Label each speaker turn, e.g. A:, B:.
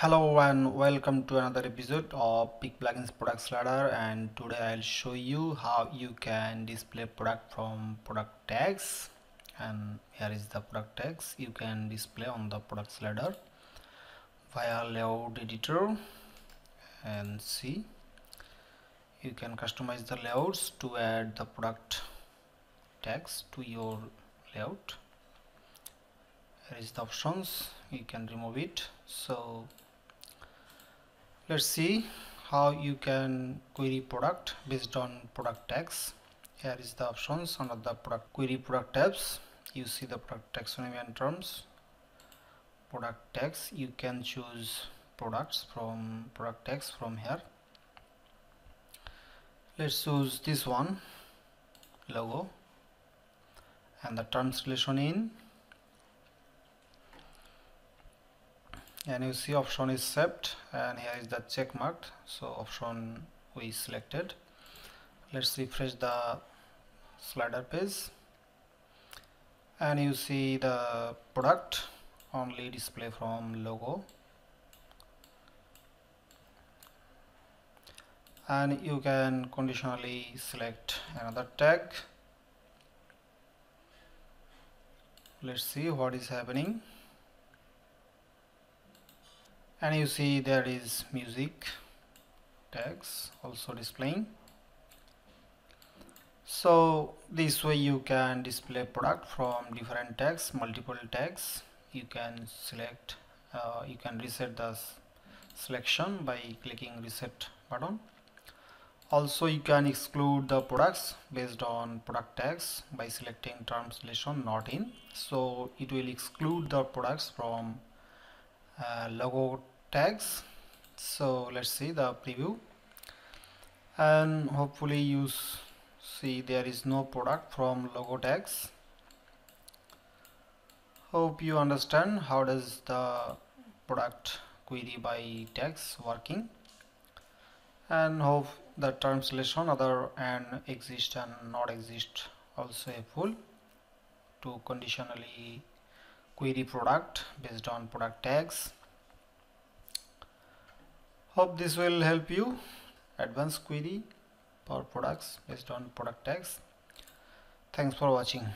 A: Hello and welcome to another episode of PickPlugins Products Slider and today I'll show you how you can display product from product tags. And here is the product tags you can display on the products slider via layout editor. And see you can customize the layouts to add the product tags to your layout. Here is the options. You can remove it. So let's see how you can query product based on product tags. Here is the options under the product query product tabs. You see the product taxonomy and terms. Product tags you can choose products from product tags from here. Let's choose this one logo and the terms relation in and you see option is set and here is the check marked. So option we selected. Let's refresh the slider page. And you see the product only display from logo. And you can conditionally select another tag. Let's see what is happening and you see there is music tags also displaying. So this way you can display product from different tags multiple tags you can select uh, you can reset the selection by clicking reset button. Also you can exclude the products based on product tags by selecting terms relation not in. So it will exclude the products from uh, logo tags. So let's see the preview. And hopefully you see there is no product from logo tags. Hope you understand how does the product query by tags working. And hope the translation other and exist and not exist also helpful to conditionally query product based on product tags. Hope this will help you. Advanced query for products based on product tags. Thanks for watching